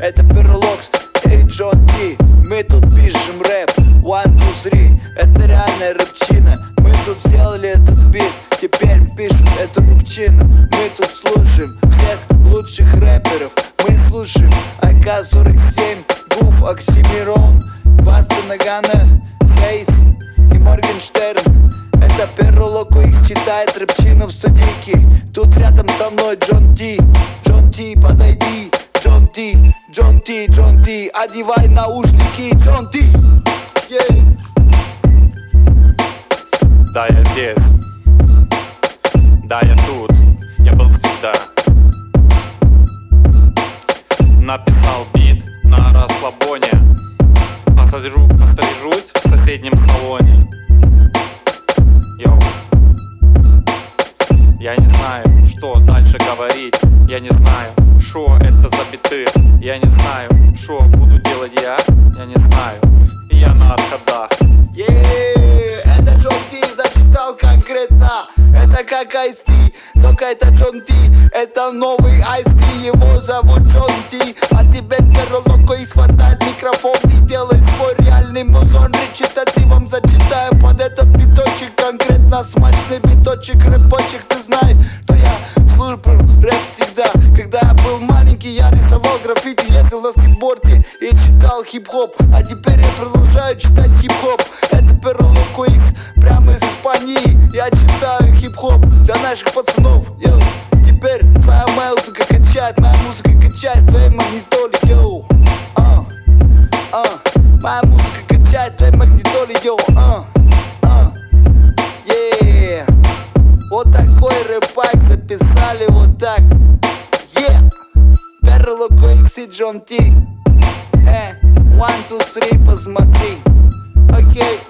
это Перлокс. И Джон Ти Мы тут пишем рэп, one, two, three Это реальная рэпчина. Мы тут сделали этот бит, теперь пишут эту рэпчину Мы тут слушаем всех лучших рэперов. Мы слушаем АК-47, Гуф, Оксимирон Баста Нагана, Фейс и Моргенштерн. Это Перлоку их читает рэпчину в студийке. Тут рядом со мной Джон Ти Джон Ти, подойди Ти, Джон Ти, Джон Ти Одевай наушники, Джон Ти. Да, я здесь. Да, я тут. Я был всегда. Написал бит на расслабоне. Посажу, пострижусь в соседнем салоне. Йоу. Я не знаю, что дальше говорить. Я не знаю, что это биты Я не знаю, что буду делать я. Я не знаю, я на отходах. Это John-T зачитал конкретно. Это как Ice-T, только это John-T. Это новый Ice-T, его зовут John-T. А тебе Перлоко и хватает микрофон. Ты делай свой реальный музон Речитативом зачитаю под этот биточек. Конкретно смачный биточек, рэпочек Ты знаешь, слушаю рэп всегда Когда я был маленький, я рисовал граффити Ездил на скейтборде и читал хип-хоп А теперь я продолжаю читать хип-хоп Это Perro Loco X, прямо из Испании Я читаю хип-хоп для наших пацанов йоу. Теперь твоя музыка качает, моя музыка качает твои магнитоли, йоу а, а. Моя музыка качает твои магнитоли, йоу а. Записали вот так. Yeah. Перлоко Икс и Джон Ти. Э, one, two, three, посмотри. Окей